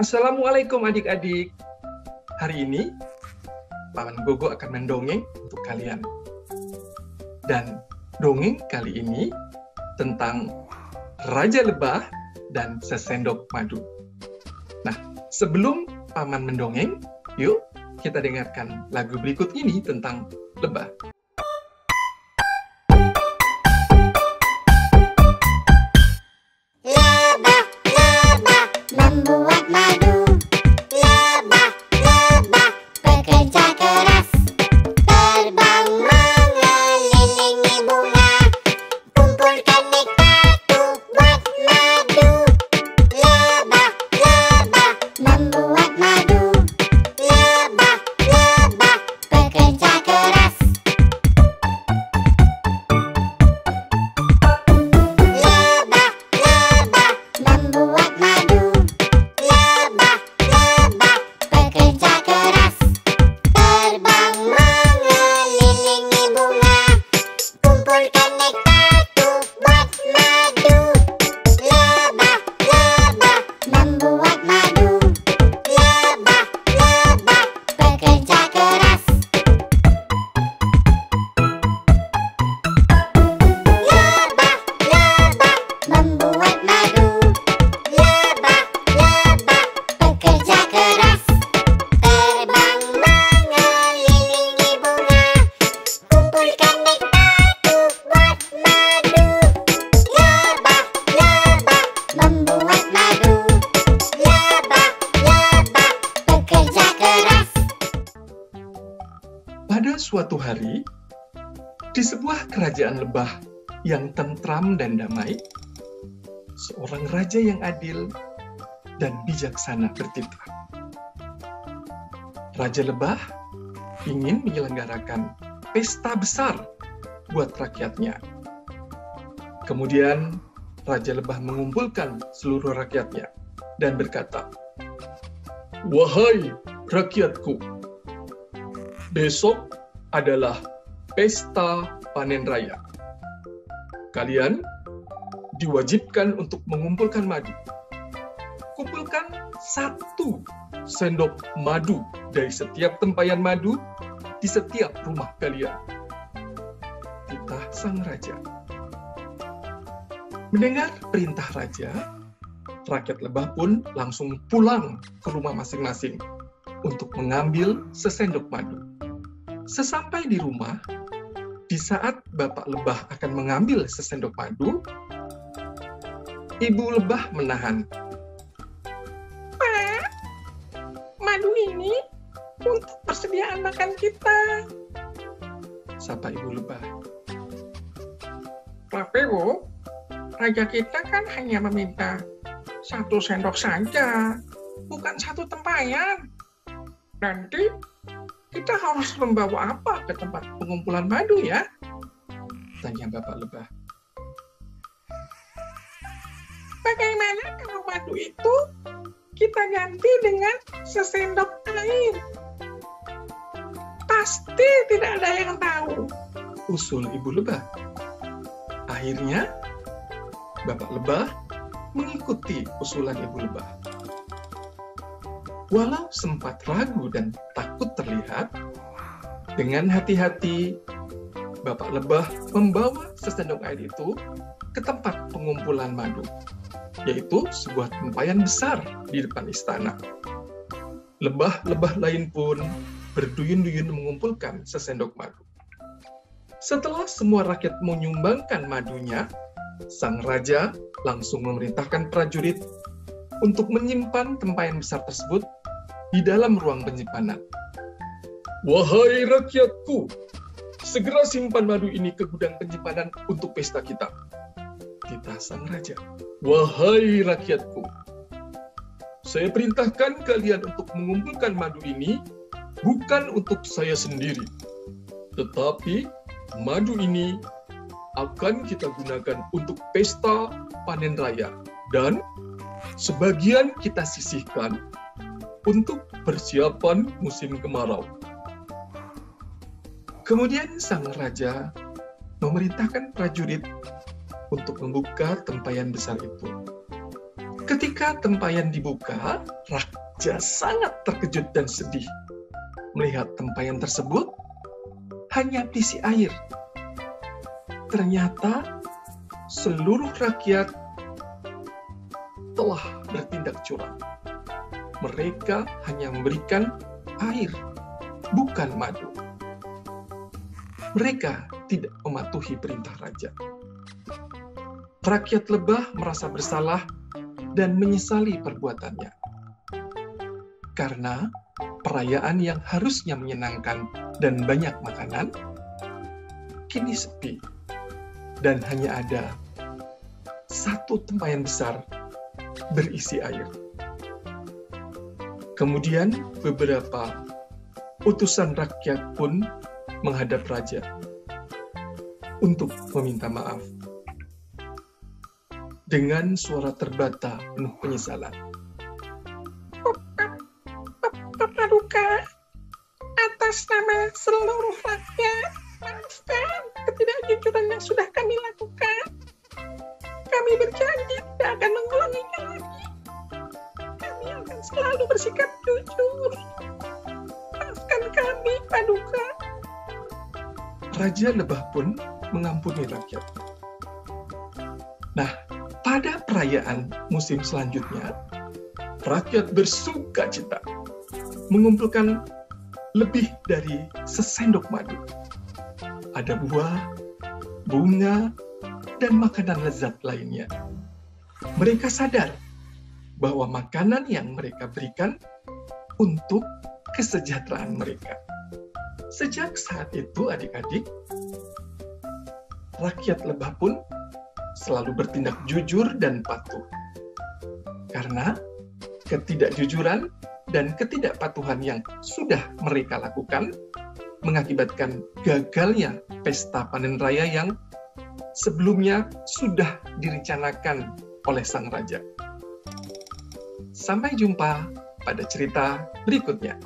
Assalamualaikum adik-adik. Hari ini Paman Gogo akan mendongeng untuk kalian. Dan dongeng kali ini tentang Raja Lebah dan sesendok madu. Nah, sebelum Paman mendongeng, yuk kita dengarkan lagu berikut ini tentang lebah. Volcanic Pada suatu hari, di sebuah kerajaan lebah yang tentram dan damai, seorang raja yang adil dan bijaksana bertitah. Raja lebah ingin menyelenggarakan pesta besar buat rakyatnya. Kemudian Raja Lebah mengumpulkan seluruh rakyatnya dan berkata, Wahai rakyatku, besok adalah pesta panen raya. Kalian diwajibkan untuk mengumpulkan madu. Kumpulkan satu sendok madu dari setiap tempayan madu di setiap rumah kalian. Titah sang raja. Mendengar perintah raja, rakyat lebah pun langsung pulang ke rumah masing-masing untuk mengambil sesendok madu. Sesampai di rumah, di saat bapak lebah akan mengambil sesendok madu, ibu lebah menahan. Pak, madu ini untuk persediaan makan kita. Sapa ibu lebah. Bu, raja kita kan hanya meminta satu sendok saja, bukan satu tempayan. Nanti kita harus membawa apa ke tempat pengumpulan madu ya? Tanya bapak lebah. Bagaimana kalau madu itu kita ganti dengan sesendok air? Pasti tidak ada yang tahu. Usul ibu lebah. Akhirnya, bapak lebah mengikuti usulan ibu lebah. Walau sempat ragu dan takut terlihat, dengan hati-hati Bapak Lebah membawa sesendok air itu ke tempat pengumpulan madu, yaitu sebuah tempayan besar di depan istana. Lebah-lebah lain pun berduyun-duyun mengumpulkan sesendok madu. Setelah semua rakyat menyumbangkan madunya, sang raja langsung memerintahkan prajurit untuk menyimpan tempayan besar tersebut di dalam ruang penyimpanan. Wahai rakyatku, segera simpan madu ini ke gudang penyimpanan untuk pesta kita. Titah sang raja. Wahai rakyatku, saya perintahkan kalian untuk mengumpulkan madu ini bukan untuk saya sendiri, tetapi madu ini akan kita gunakan untuk pesta panen raya dan sebagian kita sisihkan untuk persiapan musim kemarau. Kemudian sang raja memerintahkan prajurit untuk membuka tempayan besar itu. Ketika tempayan dibuka, raja sangat terkejut dan sedih melihat tempayan tersebut hanya berisi air. Ternyata seluruh rakyat telah bertindak curang. Mereka hanya memberikan air, bukan madu. Mereka tidak mematuhi perintah raja. Rakyat lebah merasa bersalah dan menyesali perbuatannya. Karena perayaan yang harusnya menyenangkan dan banyak makanan, kini sepi dan hanya ada satu tempayan besar berisi air. Kemudian beberapa utusan rakyat pun menghadap raja untuk meminta maaf. Dengan suara terbata penuh penyesalan. Paduka, atas nama seluruh rakyat, maafkan ketidakjujuran yang sudah kami lakukan. Kami berjanji tidak akan mengulanginya selalu bersikap jujur. Maafkan kami, Paduka. Raja Lebah pun mengampuni rakyat. Nah, pada perayaan musim selanjutnya, rakyat bersuka cita mengumpulkan lebih dari sesendok madu. Ada buah, bunga, dan makanan lezat lainnya. Mereka sadar bahwa makanan yang mereka berikan untuk kesejahteraan mereka. Sejak saat itu, adik-adik, rakyat lebah pun selalu bertindak jujur dan patuh. Karena ketidakjujuran dan ketidakpatuhan yang sudah mereka lakukan mengakibatkan gagalnya pesta panen raya yang sebelumnya sudah direncanakan oleh sang raja. Sampai jumpa pada cerita berikutnya.